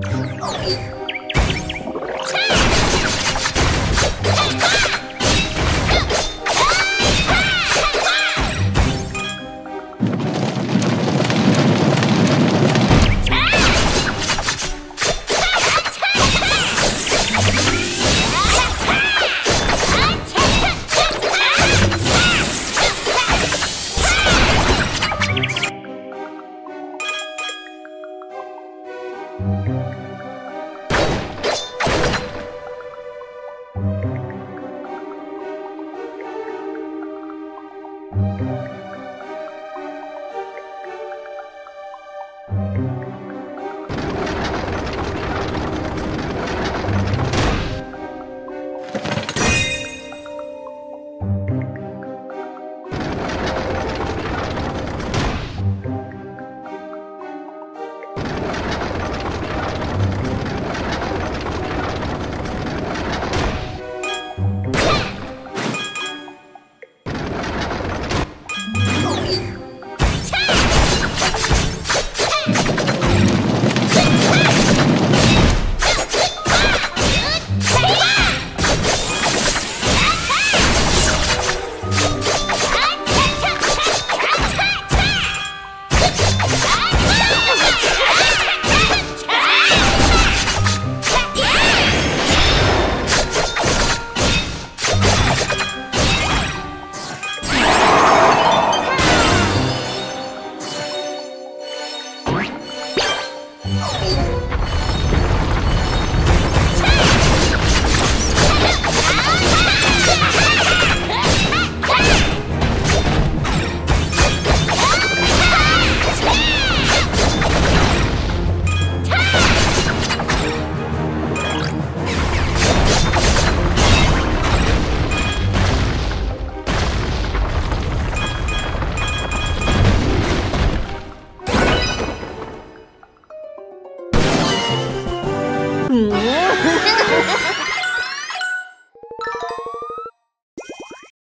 Música